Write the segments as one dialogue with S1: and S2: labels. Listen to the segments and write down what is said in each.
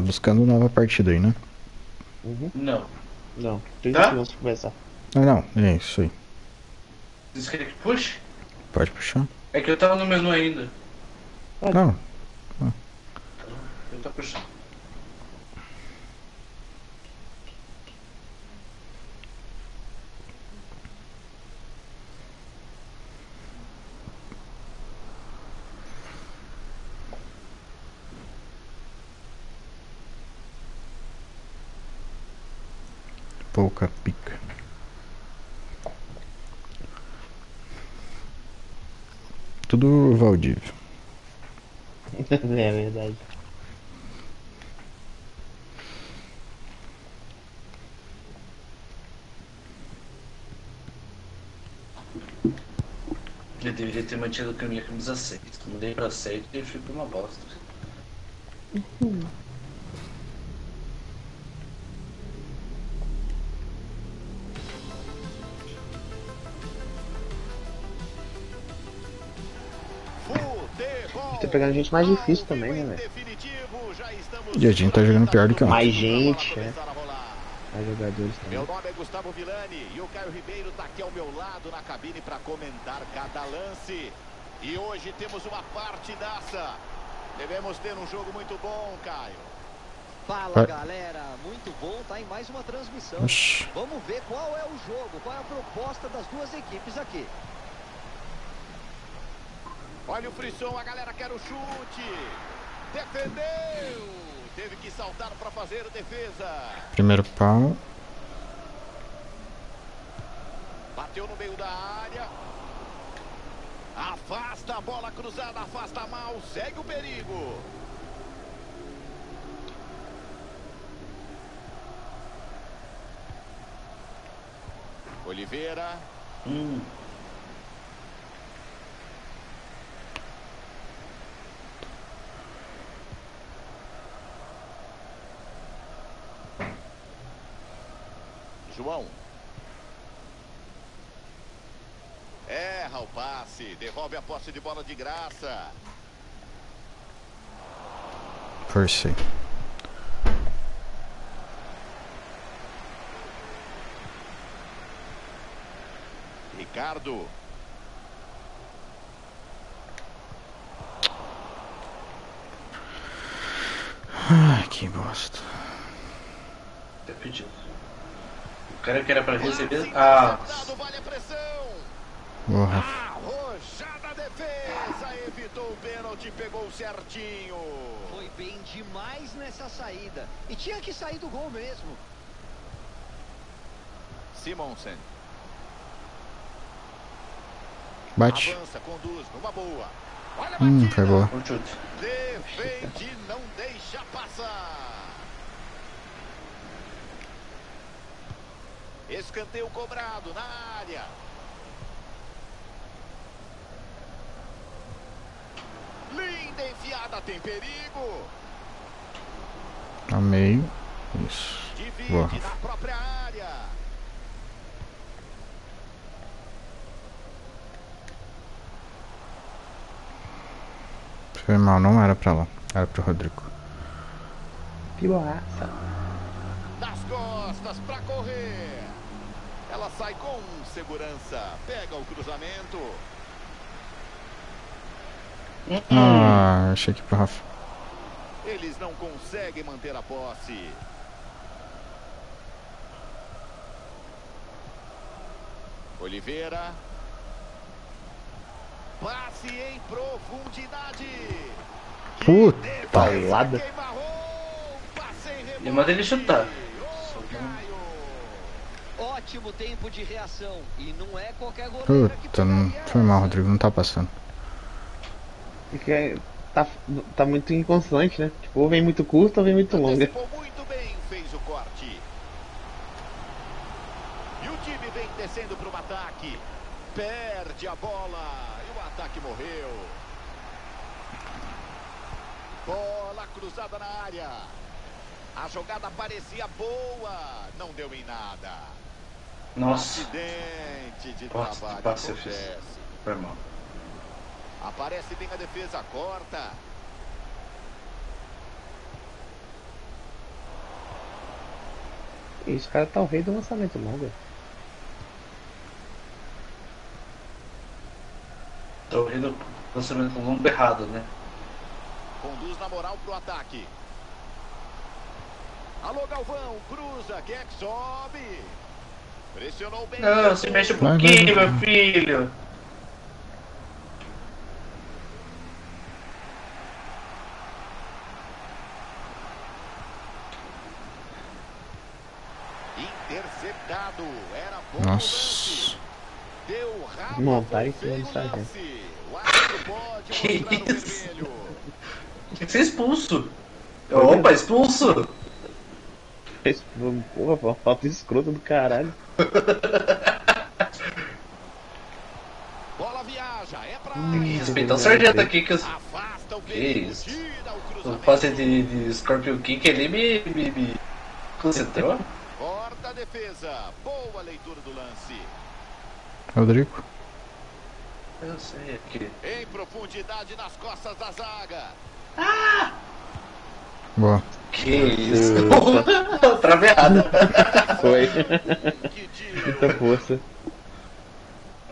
S1: tá buscando nova partida aí, né?
S2: Uhum.
S3: Não.
S2: Não, 30
S3: Tá?
S2: segundos pra começar.
S1: Ah, não, é isso aí.
S3: Vocês querem que puxe?
S1: Pode puxar.
S3: É que eu tava no menu ainda.
S1: Não,
S3: Eu tô puxando.
S2: É verdade.
S3: Eu deveria ter mantido a minha camisa 6. Mudei pra 7 e fui pra uma bosta.
S2: Tá pegando gente mais difícil também, né, velho?
S1: E a gente tá jogando pior do que ontem.
S2: Mais gente, né? Mais jogadores
S4: Meu
S2: também.
S4: nome é Gustavo Villani e o Caio Ribeiro tá aqui ao meu lado na cabine para comentar cada lance. E hoje temos uma partidaça. Devemos ter um jogo muito bom, Caio.
S5: Fala
S1: Vai.
S5: galera, muito bom, tá em mais uma transmissão.
S1: Oxi.
S5: Vamos ver qual é o jogo, qual é a proposta das duas equipes aqui.
S4: Olha o frisson, a galera quer o chute. Defendeu. Teve que saltar para fazer a defesa.
S1: Primeiro pau.
S4: Bateu no meio da área. Afasta a bola cruzada, afasta mal, segue o perigo. Oliveira,
S3: Hum.
S4: João. Erra o passe, devolve a posse de bola de graça.
S1: Forcei.
S4: Ricardo.
S1: Ai, que bosta.
S3: Até pedido. O cara que era pra receber. Ah,
S4: Dado, vale evitou o pênalti, pegou certinho.
S5: Foi bem demais nessa saída. E tinha que sair do gol mesmo.
S4: Simonsen.
S1: Bate.
S4: Avança, conduz, numa boa. Olha a
S1: Hum, foi boa.
S3: um chute.
S4: Defende, não deixa passar. Escanteio cobrado na área. Linda enfiada, tem perigo.
S1: A meio. Isso.
S4: Divide
S1: Boa,
S4: na própria área.
S1: Foi mal, não era pra lá. Era pro Rodrigo.
S2: Que borraça.
S4: Das costas pra correr. Ela sai com segurança. Pega o cruzamento.
S1: Ah, achei que pro Rafa.
S4: Eles não conseguem manter a posse. Oliveira. Passe em profundidade.
S1: Puta.
S4: Rebote.
S3: E manda ele chutar.
S5: Ótimo tempo de reação. E não é qualquer
S1: Puta, não. Foi mal. Rodrigo. Não tá passando.
S2: Porque tá, tá muito inconstante, né? Tipo, ou vem muito curta ou vem muito longa.
S4: Muito bem, fez o corte. E o time vem descendo para o ataque. Perde a bola e o ataque morreu. Bola cruzada na área. A jogada parecia boa, não deu em nada.
S3: Nossa,
S4: Acidente de trabalho
S3: passe eu fiz. foi mal.
S4: Aparece bem a defesa, corta.
S2: Esse cara tá o rei do lançamento longo.
S3: Tô rindo do lançamento longo errado, né?
S4: Conduz na moral pro ataque. Alô, Galvão, cruza, quem é que sobe? Pressionou bem.
S3: Não, se mexe um pouquinho, meu filho.
S4: Interceptado. Era bom o
S1: Nossa.
S2: Montar em cima do sargento.
S3: Que isso? Tem que ser expulso. Opa, expulso!
S2: Esse- Porra, pô, falta escrota do caralho.
S4: Bola viaja, é pra
S2: Hum.
S3: Respeitar o sargento aqui que eu Que isso?
S4: o
S3: passe de, de Scorpion Kick ali me, me, me concentrou.
S4: Defesa. Boa leitura do lance.
S1: Rodrigo.
S3: Eu sei aqui.
S4: Em profundidade nas costas da zaga.
S1: Boa.
S3: Que isso? Traveada.
S2: Foi.
S4: Que tiro.
S2: Muita força.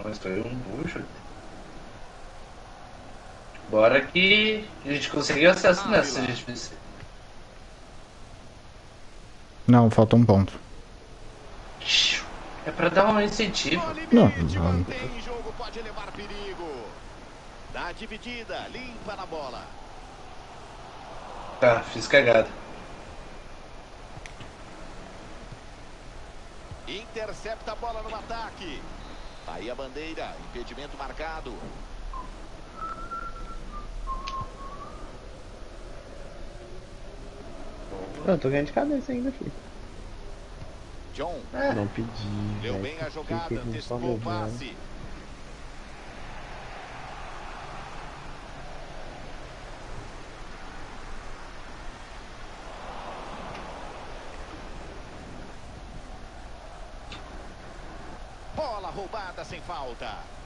S3: Mas foi um bucho. Bora que a gente conseguiu acesso nessa se a gente vencer.
S1: Não, falta um ponto.
S3: É pra dar um incentivo.
S1: Não, não.
S4: mantém em jogo, pode levar perigo. Dá dividida, limpa na bola.
S3: Tá, fiz cagada.
S4: Intercepta a bola no ataque. Aí a bandeira, impedimento marcado.
S2: Eu tô ganhando de cabeça ainda, filho.
S4: John
S2: Não pedi. velho.
S4: bem a jogada, antecipou o passe. Bola roubada sem falta.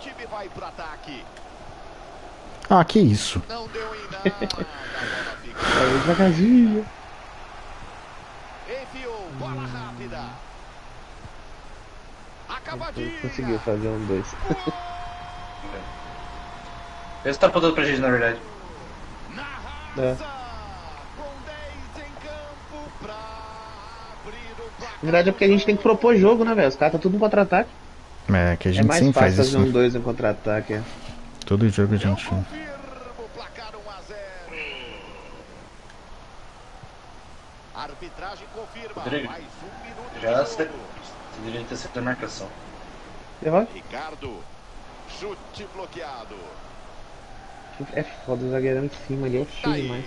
S4: Time vai pro ataque.
S1: Ah, que isso.
S4: Não deu em nada.
S2: Saiu devagarzinho.
S4: Enfiou, bola rápida. Acabadinha.
S2: Conseguiu fazer um dois.
S3: Esse tá apontando pra gente, na verdade.
S4: Na
S2: É.
S4: raça. Com 10 em campo pra abrir o placar.
S2: Na verdade é porque a gente tem que propor jogo, né, velho? Os caras tá tudo no contra-ataque.
S1: É que a
S2: É
S1: gente
S2: mais
S1: sempre
S2: fácil
S1: faz
S2: fazer
S1: isso.
S2: um
S1: né?
S2: dois em contra-ataque. é.
S1: Todo jogo a
S4: Eu
S1: gente.
S4: confirmo o placar 1 a 0. Arbitragem confirma.
S3: Rodrigo,
S4: Mais um minuto
S3: Já
S4: de.
S3: Você deveria ter sido a marcação.
S2: Derrota?
S4: Ricardo. Chute bloqueado.
S2: É foda o zagueirão em cima ali, é
S4: Tá
S2: cheio demais.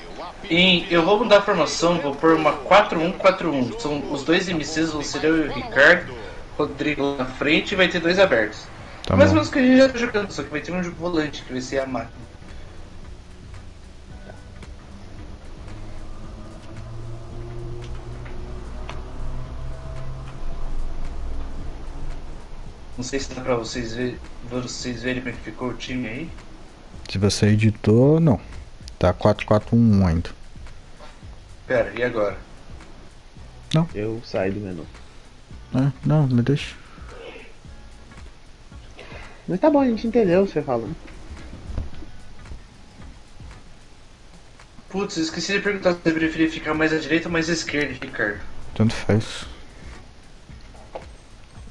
S3: Em, eu vou mudar a formação, vou pôr uma 4-1-4-1. São os dois MCs, vão ser eu e o Ricardo. Rodrigo na frente e vai ter dois abertos.
S1: Tá
S3: Mais ou menos que a gente já tá jogando, só que vai ter um volante que vai ser a máquina. Não sei se dá pra vocês, ver, vocês verem como é que ficou o time aí.
S1: Se você editou, não. Tá 4-4-1 ainda.
S3: Pera, e agora?
S2: Eu saio do menu.
S1: É, não, me deixa.
S2: Mas tá bom, a gente entendeu você falando.
S3: Putz, eu esqueci de perguntar se você preferia ficar mais à direita ou mais à esquerda, Ricardo.
S1: Tanto faz.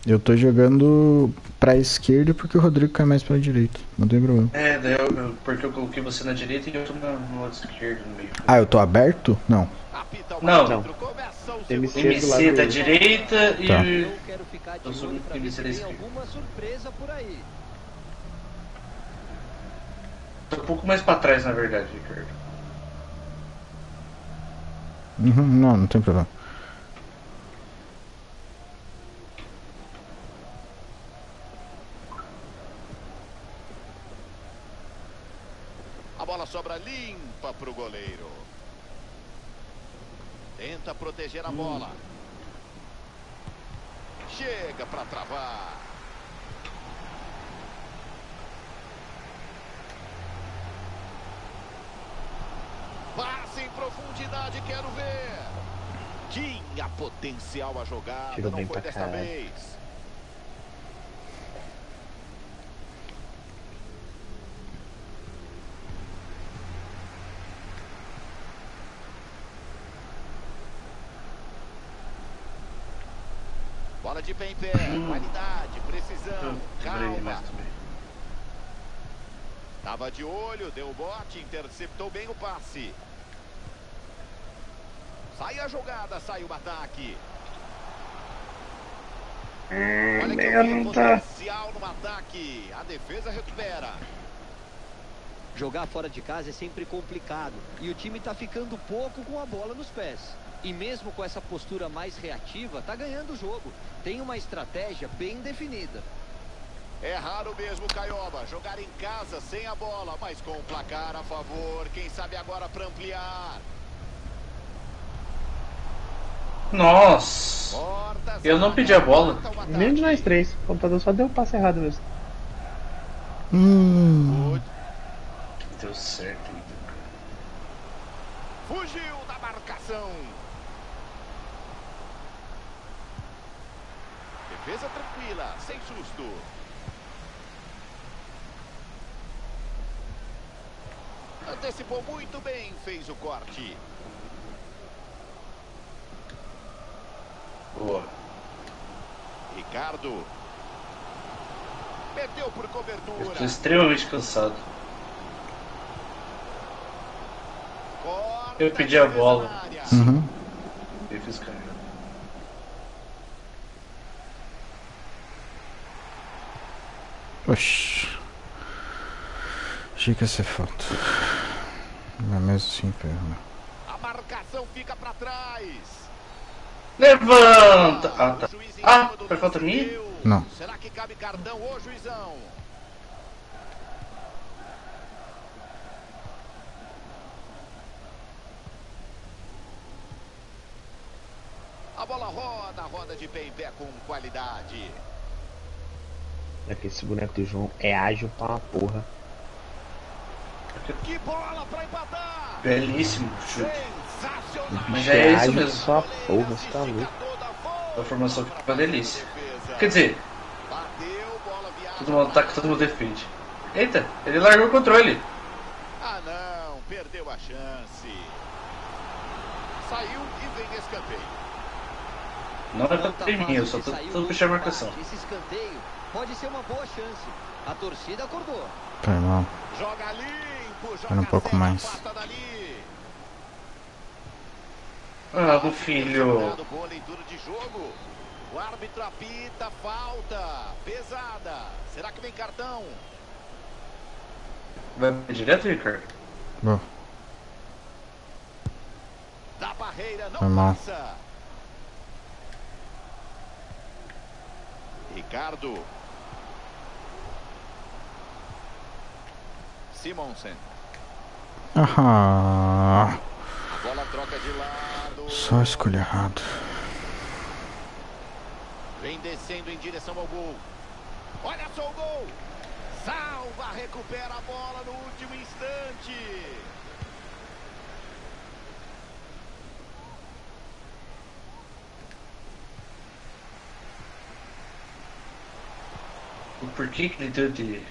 S1: Eu tô jogando pra esquerda porque o Rodrigo cai mais pra direita. Não tem problema.
S3: É, daí eu, eu- porque eu coloquei você na direita e eu tô na- no lado esquerdo no meio.
S1: Ah, eu tô aberto? Não.
S4: Apita o
S3: Não.
S2: MC
S4: segundo
S2: do lado
S3: MC da
S2: do-
S3: direita e.
S1: Tá.
S5: Eu quero ficar de olho pra
S3: MC da esquerda.
S5: alguma surpresa por aí.
S3: Tô um pouco mais pra trás, na verdade, Ricardo.
S1: Uhum, não, não tem problema.
S4: A bola sobra limpa pro goleiro. Tenta proteger a bola. Chega para travar. Passe em profundidade, quero ver. Tinha potencial a jogada, não foi desta
S2: caralho.
S4: vez. Bola de pé em pé, qualidade, precisão,
S3: mas
S4: calma. Tava de olho, deu o bote, interceptou bem o passe. Sai a jogada, sai o ataque. Olha que eu vi potencial no ataque. A defesa recupera.
S5: Jogar fora de casa é sempre complicado e o time tá ficando pouco com a bola nos pés. E mesmo com essa postura mais reativa, tá ganhando o jogo. Tem uma estratégia bem definida.
S4: É raro mesmo, Caioba, jogar em casa sem a bola, mas com o placar a favor. Quem sabe agora para ampliar.
S3: Nossa! Eu não pedi a bola.
S2: Nem de nós três. O computador só deu o passo errado mesmo.
S1: Hum.
S3: Deu certo.
S4: Fugiu da marcação. Defesa tranquila, sem susto. Antecipou muito bem, fez o corte.
S3: Boa.
S4: Ricardo. Meteu por
S3: Eu
S4: cobertura.
S3: tô extremamente cansado.
S4: Corta
S3: Eu pedi a bola.
S1: Uhum.
S3: Eu fiz carreira.
S1: Oxi. Achei que ia ser falta. Mas mesmo assim, pegou.
S4: A marcação fica para trás.
S3: Levanta! Ah, tá. Ah, foi falta minha?
S1: Não.
S4: Será que cabe cartão ô juizão? A bola roda, roda de pé em pé com qualidade.
S2: É que esse boneco do João é ágil pra uma porra.
S4: Que bola para empatar!
S3: Belíssimo chute.
S4: Sensacional!
S3: Mas
S2: Bicho
S3: é isso
S2: ágil
S3: mesmo.
S2: Só a porra, você tá louco.
S3: A formação fica uma delícia. Quer dizer,
S4: Bateu, bola viaja.
S3: todo mundo ataca, todo mundo defende. Eita, ele largou o controle.
S4: Ah não, perdeu a chance. Saiu e vem escanteio.
S3: Não é pra
S5: tá
S3: mim, eu só tô tentando a marcação.
S5: Esse escanteio pode ser uma boa chance. A torcida acordou.
S1: Foi mal.
S4: Joga limpo, joga
S1: um pouco mais.
S3: Ah, meu filho.
S4: Boa leitura de jogo. O árbitro apita, falta. Pesada. Será que vem cartão?
S3: Vai direto, Ricardo?
S1: Bom,
S4: Da barreira, não
S1: Foi mal.
S4: passa. Ricardo. Simonsen.
S1: ah,
S4: Bola troca de lado.
S1: só escolhi errado.
S4: Vem descendo em direção ao gol. Olha só o gol. Salva, recupera a bola no último instante.
S3: O porquê que ele deu de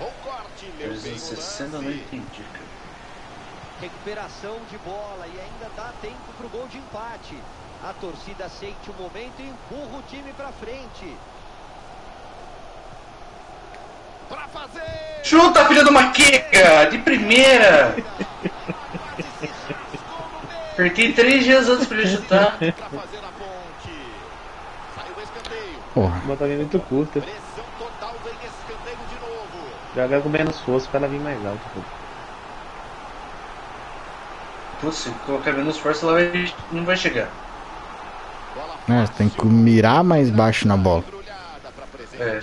S4: Bom corte, o
S3: 360 eu não entendi, cara.
S5: Recuperação de bola e ainda dá tempo pro gol de empate. A torcida sente o momento e empurra o time pra frente.
S4: Pra fazer.
S3: Chuta, filha de uma queca! De primeira! Apertei três dias antes pra ele chutar.
S1: Porra.
S2: Bota bem muito curta.
S4: Pressão total, vem escanteio de novo.
S2: Joga com menos força pra ela vir mais alta.
S3: Putz, se colocar menos força, ela vai... não vai chegar.
S4: Bola
S1: É, tem que mirar mais baixo na bola.
S4: É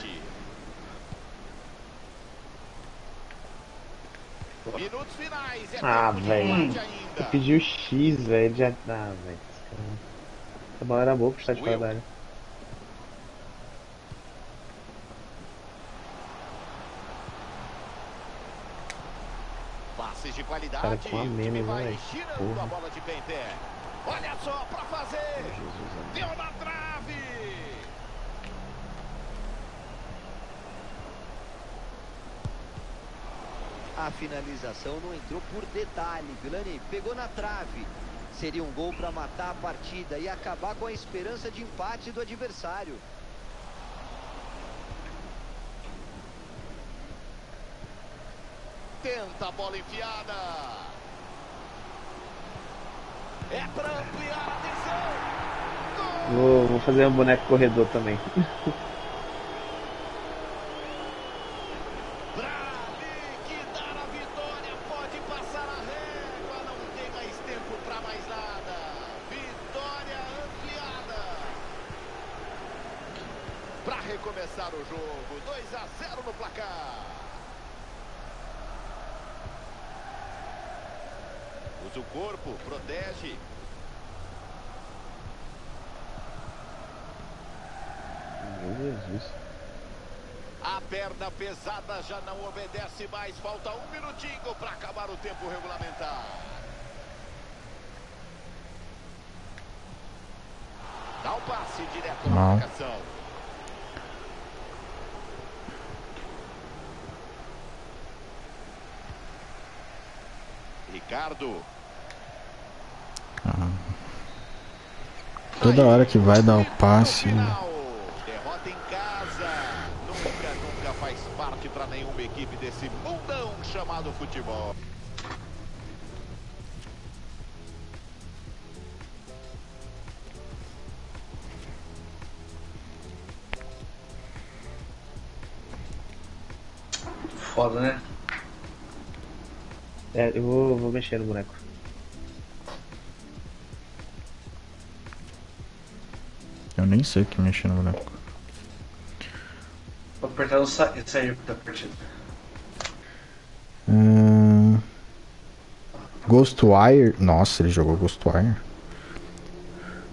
S2: Ah,
S4: de
S2: velho. Eu pedi o X, velho. Já. Ah, velho. Essa bola era boa pro estádio fora da área.
S4: Passes de qualidade.
S2: Cara, com a
S4: o time
S2: menos, né,
S4: vai
S2: velho?
S4: girando
S2: Porra.
S4: a bola de pé em pé. Olha só pra fazer. Deu na trave.
S5: A finalização não entrou por detalhe. Vilani pegou na trave. Seria um gol para matar a partida e acabar com a esperança de empate do adversário.
S4: Tenta a bola enfiada. É pra ampliar a atenção.
S2: Vou, vou fazer um boneco corredor também.
S4: Pra liquidar a vitória, pode passar a régua, não tem mais tempo pra mais nada. Vitória ampliada. Pra recomeçar o jogo, 2 a 0 no placar. Usa o corpo, protege.
S2: Meu Jesus.
S4: A perna já não obedece mais. Falta um minutinho para acabar o tempo regulamentar. Dá o passe direto na marcação. Ricardo.
S1: Toda hora que vai dar o passe.
S4: Derrota em casa. Nunca, nunca faz parte para nenhuma desse mundão chamado futebol.
S3: Foda, né?
S2: É, eu vou, vou mexer no boneco.
S1: Eu nem sei o que mexer no boneco.
S3: Vou apertar o sa e sair da partida.
S1: Ghostwire. Nossa, ele jogou Ghostwire.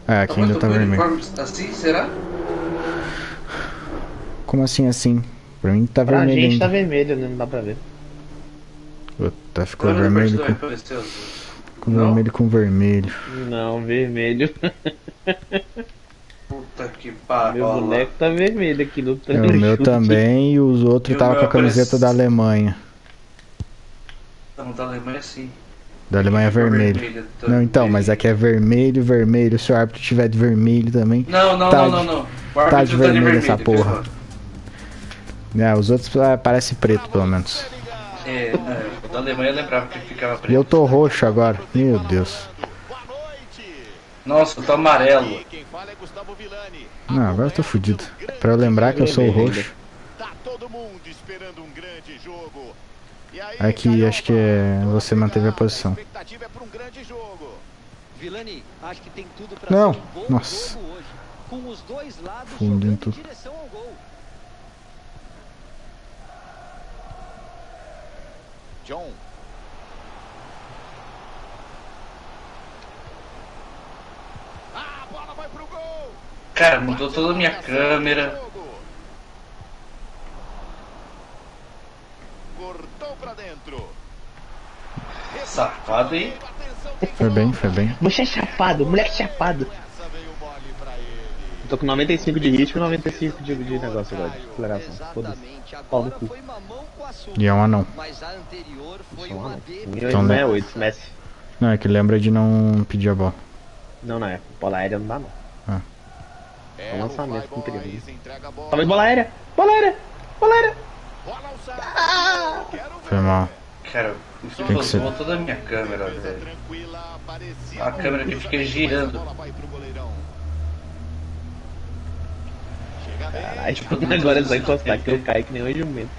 S1: É, aqui ainda tá vermelho.
S3: Assim, será?
S1: Como assim assim? Pra mim tá
S2: Pra
S1: vermelho
S2: gente
S1: ainda.
S2: tá vermelho, né? Não dá pra ver.
S1: Puta, ficou vermelho com, com
S3: Não?
S1: vermelho com vermelho.
S2: Não, vermelho.
S3: Puta que
S2: Meu
S3: pariu.
S2: boneco tá vermelho aqui no
S1: É, o meu também e os outros
S3: E
S1: tava
S3: meu
S1: com a camiseta
S3: aparece-
S1: da Alemanha.
S3: Não, da Alemanha sim.
S1: Da Alemanha é vermelho.
S3: Vermelho
S1: Não, então, mas aqui é vermelho, vermelho. Se o árbitro tiver de vermelho também.
S3: Não, não,
S1: Tá
S3: não,
S1: de-
S3: não, não. O
S1: tá de vermelho essa
S3: vermelho,
S1: porra. É, os outros ah, parece preto, pelo menos.
S3: É, é, o da Alemanha eu lembrava que ficava
S1: E
S3: preto.
S1: eu tô roxo agora. Meu Deus.
S3: Nossa, eu tô amarelo.
S4: E é.
S1: Não, agora eu tô fudido. Pra eu lembrar que eu sou o roxo.
S4: Tá todo mundo esperando um grande jogo. E aí,
S1: Aqui, acho que é- você manteve a posição.
S4: expectativa é pra um grande jogo.
S5: Vilani, acho que tem tudo para
S1: Não, nossa.
S5: jogo hoje. Com os dois lados
S1: Fundindo
S5: jogando
S1: tudo.
S5: em direção ao gol.
S4: John. Ah, a bola vai pro gol.
S3: Cara, mudou toda a minha câmera.
S4: Cortou pra dentro.
S3: Safado, hein?
S1: Foi bem, foi bem.
S2: Você é chapado, moleque chapado. Tô com 95 de ritmo e 95 de, de negócio agora. de Aceleração. Foda-se. Pau no cu.
S1: E é um anão.
S5: Mas a anterior foi
S2: Só
S5: uma
S2: uma-
S5: defesa.
S1: Então, né?
S2: 1,68 Messi.
S1: Não, é que lembra de não pedir a bola.
S2: Não, não é. Bola aérea não dá não.
S4: É
S2: um lançamento com perigo. Talvez bola aérea. Bola aérea. Bola aérea.
S1: Foi mal.
S3: Cara,
S1: que ser.
S3: toda a minha câmera, velho. A câmera que fica girando.
S2: Caralho, agora é só encostar que eu caio que nem um jumento.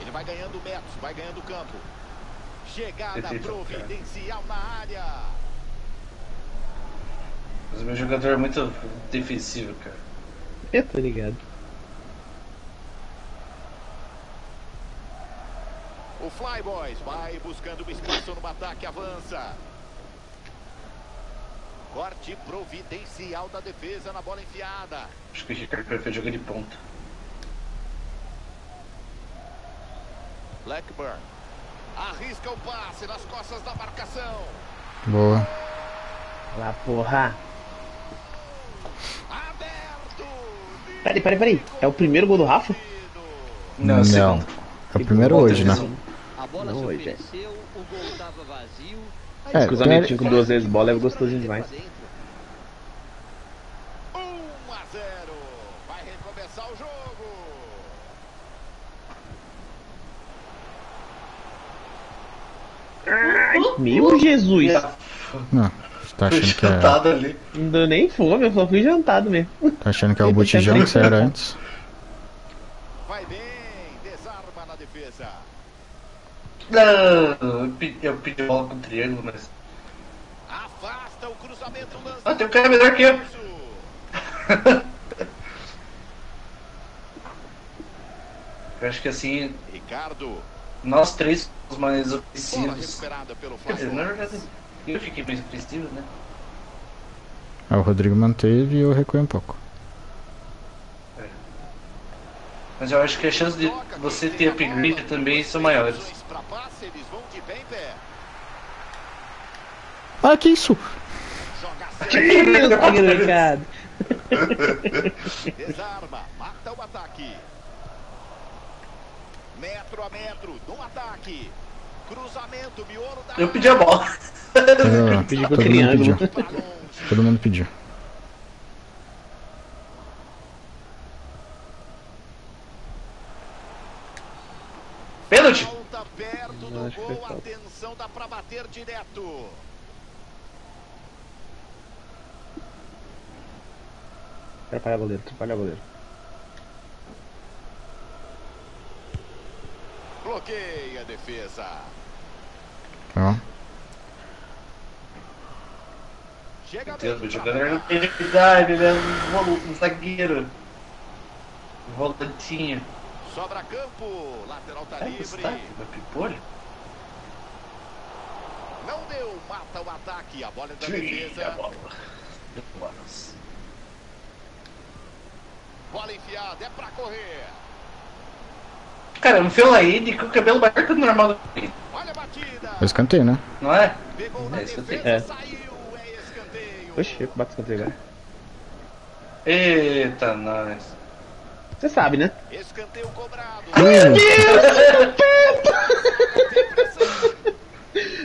S4: Ele vai ganhando metros, vai ganhando campo. Chegada
S3: Defesa,
S4: providencial na área.
S3: Mas o meu jogador é muito defensivo, cara.
S2: Eu tô ligado.
S4: O Flyboys vai buscando um espaço no ataque, avança. Corte providencial da defesa na bola enfiada.
S3: Acho que o Ricardo prefere jogar de ponta.
S4: Blackburn. Arrisca o passe nas costas da marcação.
S1: Boa.
S2: Lá, porra.
S4: Aberto.
S2: Peraí, peraí, peraí. É o primeiro gol do Rafa?
S3: Não,
S1: Não.
S3: segundo.
S1: É o primeiro hoje, né?
S5: A bola
S2: Não, hoje é.
S5: ofereceu, o gol tava vazio. aí
S1: É,
S5: o
S2: cruzamentinho
S1: tem-
S2: com duas vezes bola é gostosinho demais.
S5: pra dentro.
S4: 1 a 0. Vai recomeçar o jogo.
S2: Meu Jesus.
S1: Não. Tá achando que é,
S3: ali.
S2: Não deu nem fome, eu só fui jantado mesmo.
S1: tá achando que é o botijão que você era antes?
S4: Vai bem. Desarma na defesa.
S3: Não, eu pedi, eu pedi bola com triângulo, mas.
S4: Afasta o cruzamento. Lança
S3: Ah, tem um cara melhor que eu. Eu acho que assim,
S4: Ricardo.
S3: nós três somos mais ofensivos. Quer dizer, na verdade, eu fiquei mais ofensivo, né?
S1: Ah, o Rodrigo manteve e eu recuei um pouco.
S3: Mas eu acho que a chance de você ter upgrade também são maiores.
S1: Ah, que isso?
S4: Joga
S2: Ricardo.
S4: Desarma, mata o ataque. Metro a metro, no ataque. Cruzamento, miolo da
S3: Eu pedi a bola.
S1: Eu,
S2: Pedi com
S1: todo mundo
S2: triângulo.
S1: pediu. Todo mundo pediu.
S3: Pênalti!
S4: Volta perto do gol, atenção, dá pra bater direto.
S2: Atrapalha o goleiro, atrapalha o goleiro.
S4: Bloqueia a defesa.
S1: Ó.
S4: Chega
S3: Deus,
S4: bem
S3: o
S4: pra
S3: jogador tem habilidade, ele é um maluco, um zagueiro. Um Volantinho.
S4: Sobra campo, lateral tá
S3: É,
S4: livre.
S3: da Pipolho?
S4: Não deu, mata o ataque, a bola é da
S3: a
S4: defesa.
S3: bola. Deu bolas.
S4: Bola enfiada, é pra correr.
S3: Cara, um Felaide com o cabelo maior que o normal.
S4: Olha a batida.
S1: Eu escanteio, né?
S3: Não é?
S4: Pegou na
S3: É, escanteio.
S4: defesa,
S2: É.
S4: saiu, é escanteio.
S2: Oxi, bate escanteio agora.
S3: Eita, nós.
S2: Você sabe, né?
S4: Escanteio cobrado.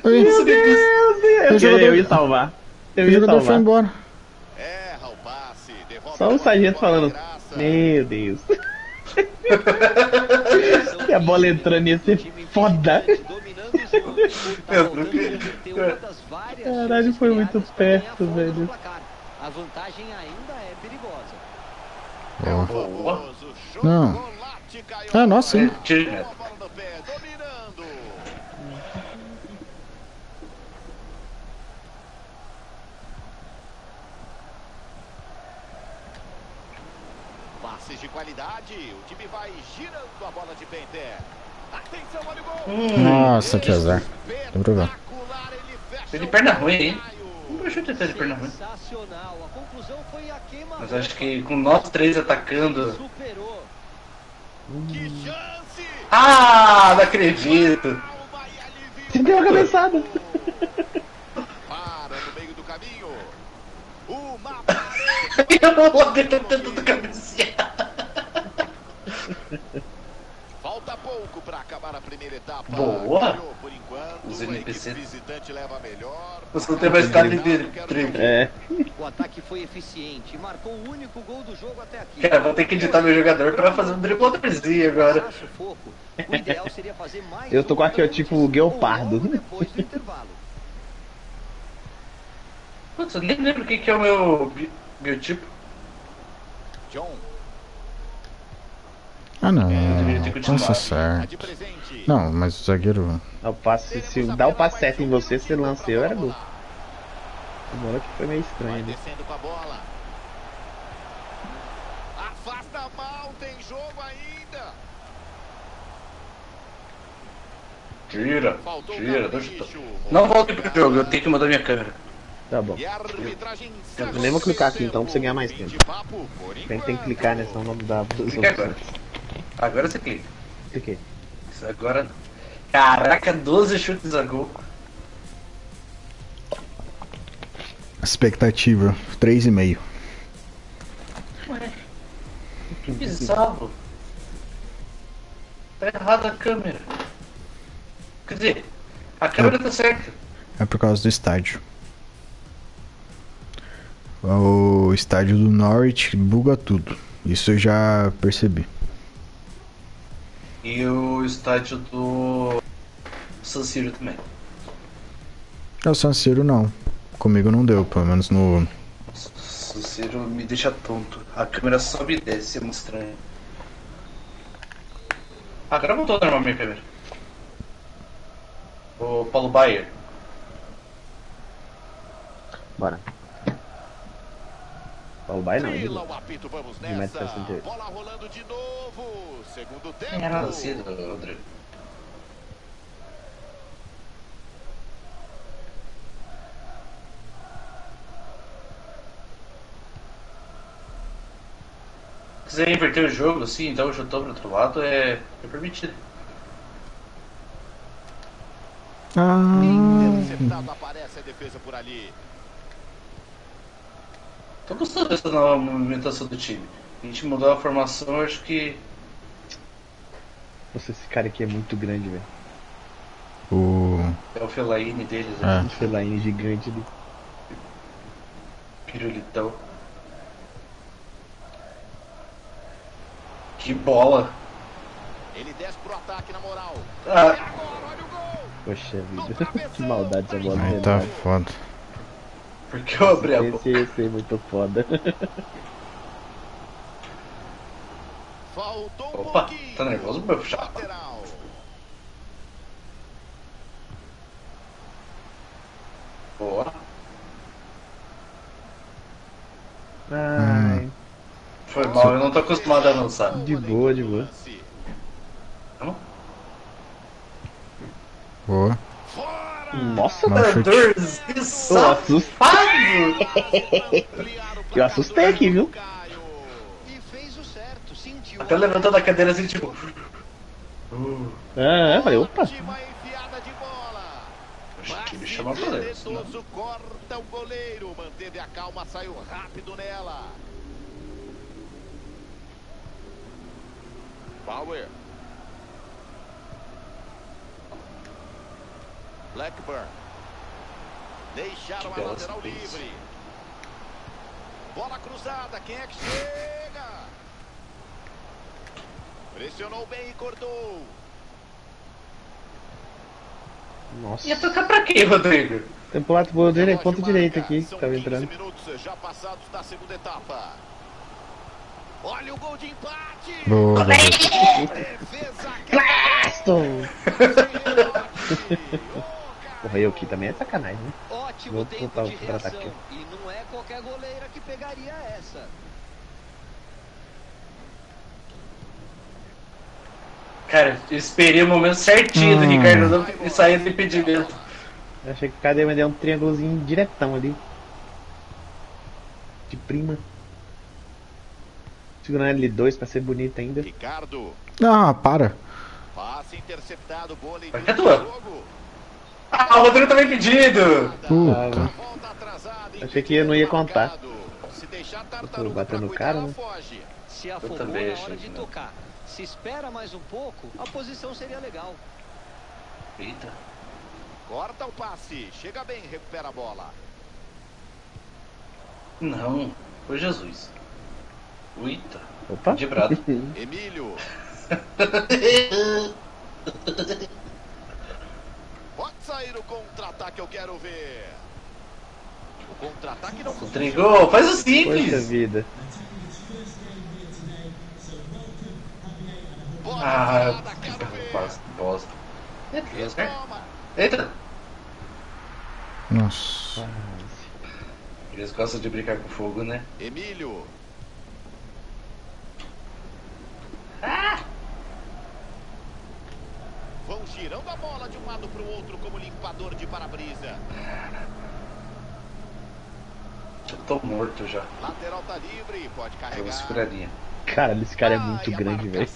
S1: Ui, ui,
S2: Meu Deus! Eu, eu ia salvar. Eu
S1: o
S2: ia
S1: jogador foi
S2: salvar.
S1: embora.
S4: Erra o passe,
S2: Só o sargento falando. Meu Deus. Se a bola entrando ia ser foda.
S3: Eu
S2: Caralho, foi muito perto, velho.
S5: A vantagem ainda é perigosa.
S1: Ó.
S4: Famoso
S1: Não. Ah, nossa,
S4: pé, dominando. Passes de qualidade, o time vai girando a bola de pé
S1: Nossa, que azar.
S4: Fecha
S3: Foi de
S4: o
S3: perna ruim, hein? Não deixa eu tentar de perna ruim.
S5: A a.
S3: Mas acho que com nós três atacando.
S4: Chance!
S3: Ah, não acredito!
S4: E.
S2: Você deu uma cabeçada.
S4: Para no meio do caminho. Uma.
S3: Eu não vou dentro tanto do cabecear.
S4: Falta pouco para acabar a primeira etapa.
S3: Boa.
S4: Ganhou por enquanto.
S3: Os NPC.
S4: visitante leva a melhor.
S3: Você não tem mais cara de trigo.
S2: É.
S5: O ataque foi eficiente marcou o único gol do jogo até aqui.
S3: Cara, vou ter que editar meu jogador pra fazer um dribladorzinho agora.
S2: Eu tô com aqui, ó,
S5: antes
S2: tipo, guepardo.
S5: depois do intervalo.
S3: Putz, eu nem lembro o que, que é o meu bi- biotipo.
S4: John,
S1: Ah, não.
S3: deveria ter continuado.
S1: Nossa,
S4: a
S1: certo.
S4: presente.
S1: Não, mas o zagueiro.
S2: Dá o passe, se dá o passe certo em você, você lança eu, era gol. A bola que foi meio estranha, né?
S4: descendo com a bola. Afasta mal, tem jogo ainda.
S3: Tira, tira, deixa. Não volte pro jogo, eu tenho que mudar minha câmera.
S2: Tá bom. Eu nem vou clicar aqui, então, pra você ganhar mais tempo. Tem, tem que clicar, né? Senão não dá
S3: Clica agora. Agora você clica.
S2: Cliquei.
S3: Isso agora não. Caraca, 12 chutes a gol.
S1: Expectativa, 3,5.
S3: Que bizarro. Tá errada a câmera. Quer dizer, a câmera tá certa.
S1: É por causa do estádio. O estádio do Norwich buga tudo. Isso eu já percebi.
S3: E o estádio do San Siro também.
S1: É, O San Siro não. Comigo não deu, pelo menos no.
S3: San Siro me deixa tonto. A câmera sobe e desce, é muito estranho. Agora voltou normalmente a câmera. O Paulo Baier.
S2: Bora. Paulo Baia não,
S4: Fila
S2: ele-
S4: o apito, vamos
S2: De metro
S4: nessa.
S2: 68.
S4: Bola rolando de novo. Segundo tempo.
S3: Era nascido, Rodrigo. Se quiser inverter o jogo assim, então chutou pro outro lado, é, é permitido.
S1: Ah,
S4: Interceptado, aparece a defesa por ali.
S3: Tô gostando dessa nova movimentação do time. A gente mudou a formação, acho que.
S2: Nossa, esse cara aqui é muito grande, velho.
S1: o.
S3: É o Fellaini deles,
S1: É.
S3: né?
S2: Um Fellaini gigante ali.
S3: Pirulitão. Que bola!
S4: Ele desce pro ataque na moral.
S3: Ah,
S4: agora, olha o gol.
S2: Poxa vida. que maldade essa bola.
S1: Aí
S2: né,
S1: tá foda.
S3: porque eu abri a boca.
S2: Esse, esse é muito foda.
S4: Faltou um
S3: Opa,
S4: pouquinho.
S3: tá nervoso, meu chapa?
S4: Lateral.
S3: Boa.
S2: Ai,
S3: Foi mal, eu não tô acostumado a avançar.
S2: de boa, de boa.
S1: Boa.
S2: Nossa,
S1: chute.
S3: Deus, que
S2: eu,
S3: safado!
S2: assust...
S4: Ampliar o placar
S2: eu assustei aqui, viu?
S3: Até levantou da cadeira assim, tipo. Uh,
S2: Ah, eu falei, opa.
S4: Ótima enfiada de bola.
S3: acho que me
S4: Passe
S3: chama pra ler. senão-
S4: Veloso, corta o goleiro. Manteve a calma, saiu rápido nela. Bauer. Blackburn. Deixaram a lateral livre. Bola cruzada, quem é que chega? Pressionou bem e cortou.
S2: Nossa.
S3: Ia tocar pra quê, Rodrigo?
S2: Tem pro lado bom dele, é ponta direita aqui, que tava
S4: 15
S2: entrando.
S4: minutos já passados da segunda etapa. Olha o gol de empate.
S1: Boa, garoto.
S4: Defesa
S2: Aston!
S4: que
S2: Porra, eu aqui também é sacanagem, né?
S5: Ótimo
S2: Vou
S5: tempo
S2: botar o contra-ataque.
S5: E não é qualquer goleira que pegaria essa.
S3: Cara, eu esperei o momento certinho do
S1: Hum.
S3: Ricardo não sair do impedimento.
S2: Eu achei que o cara ia dar um triângulozinho diretão ali. De prima. Segurando L2 pra ser bonito ainda.
S4: Ricardo.
S1: Ah, para.
S4: Passe interceptado,
S3: que é
S4: do
S3: tua.
S4: jogo.
S3: Ah, o Rodrigo também pedido!
S1: Puta.
S2: Achei que eu não ia contar.
S4: Se deixar
S2: tô
S4: tartaruga
S2: batendo no
S4: cuidar,
S2: cara, né?
S5: afogou
S3: também achei
S5: Se espera mais um pouco, a posição seria legal.
S3: Eita.
S4: Corta o passe, chega bem, recupera a bola.
S3: Não, foi Jesus. Eita,
S2: Opa!
S3: de brado.
S4: Emílio. Pode sair o contra-ataque, eu quero ver. O contra-ataque não
S3: Rodrigo, faz o
S2: Poxa
S3: simples!
S2: vida.
S3: Ah,
S4: ver.
S3: bosta.
S4: Retoma.
S3: Eita!
S1: Nossa.
S3: Eles gostam de brincar com fogo, né?
S4: Emílio. Vão girando a bola de um lado para o outro como limpador de para-brisa.
S3: Eu tô morto já.
S4: Lateral tá livre, pode
S3: Eu
S4: carregar.
S3: seguraria.
S2: Caralho, esse cara é muito
S4: a
S2: grande, velho.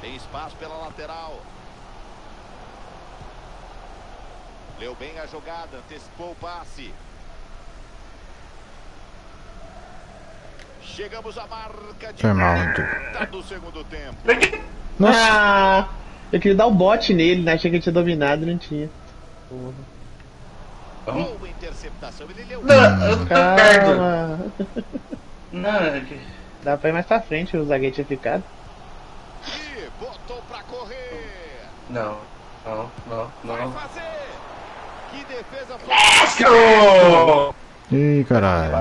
S4: Tem espaço pela lateral. Leu bem a jogada, antecipou o passe. Chegamos à marca de
S1: Foi mal,
S4: 30 do segundo tempo.
S1: Nossa,
S2: Ah, eu queria dar o bote nele, né? Achei que eu tinha dominado e não tinha. Porra.
S3: Vamos?
S4: Boa interceptação, ele leu
S3: Não, eu tô perto.
S2: Calma.
S3: Não, é que-
S2: Dá pra ir mais pra frente, o zagueiro tinha ficado.
S4: e botou pra correr.
S3: não, não, não,
S4: Vai
S3: não.
S4: fazer. Que defesa foi.
S1: ih, caralho.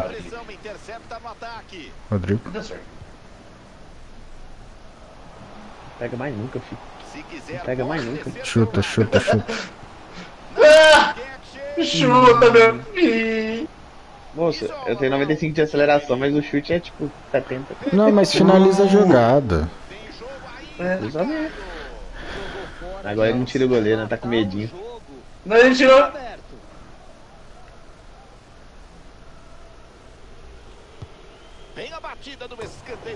S1: Rodrigo.
S2: Pega mais nunca, filho.
S4: Se quiser,
S2: Pega mais nunca.
S1: Chuta, chuta, chuta.
S3: Chuta, meu filho.
S2: Moça, eu tenho 95 de aceleração, mas o chute é tipo 70.
S1: Não, mas finaliza a jogada.
S3: É.
S2: Agora ele não tira o goleiro, né? Tá com medinho.
S3: Não, ele tirou.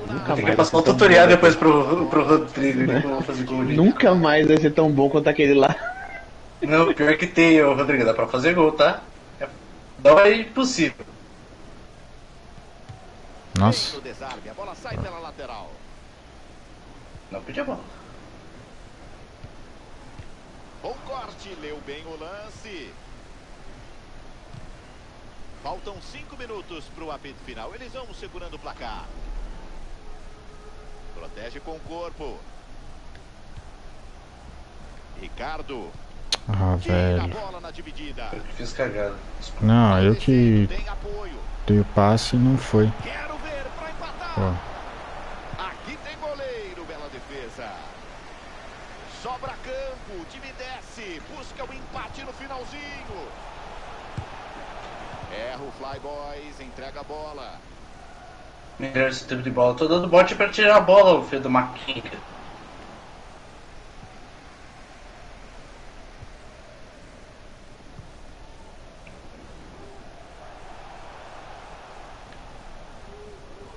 S2: Nunca
S3: Tem que
S2: mais
S3: passar
S2: tão
S3: tutorial
S2: bom.
S3: depois pro, pro Rodrigo, né?
S2: Nunca mais vai ser tão bom quanto aquele lá.
S3: Não, pior que tem, ô, Rodrigo, dá pra fazer gol, tá? É- Não é impossível.
S1: Nossa.
S4: no desarme. A bola sai pela lateral.
S3: Não pedi a bola.
S4: Bom corte, leu bem o lance. Faltam cinco minutos para o apito final. Eles vão segurando o placar. Protege com o corpo. Ricardo.
S1: Ah, velho.
S3: Eu que fiz cagada.
S1: Não, eu que dei o passe e não foi. Pô.
S4: Aqui tem goleiro, bela defesa. Sobra campo, o time desce, busca o empate no finalzinho. Erra o Fly Boys, entrega a bola.
S3: Melhor esse tipo de bola. Tô dando bote pra tirar a bola, o filho do Maquinha.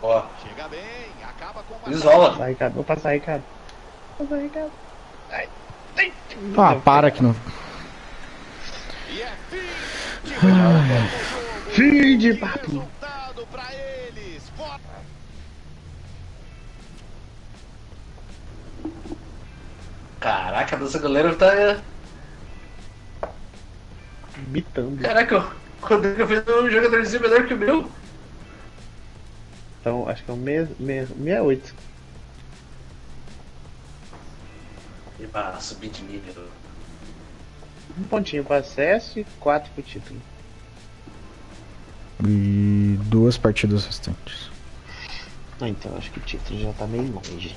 S3: Ó,
S4: Chega bem, acaba com uma
S2: Sai, Ricardo. Vou passar, Ricardo. Vou passar, Ricardo.
S1: Ah, para que não.
S4: É fim de
S2: papo.
S3: Caraca, a nossa goleira tá.
S2: Bitando.
S3: Caraca, o Rodrigo fez um jogadorzinho melhor que o meu.
S2: Então, acho que é um 68.
S3: E pá, subir de nível.
S2: Um pontinho pro acesso e quatro pro título.
S1: E duas partidas restantes.
S2: Ah, então acho que o título já tá meio longe.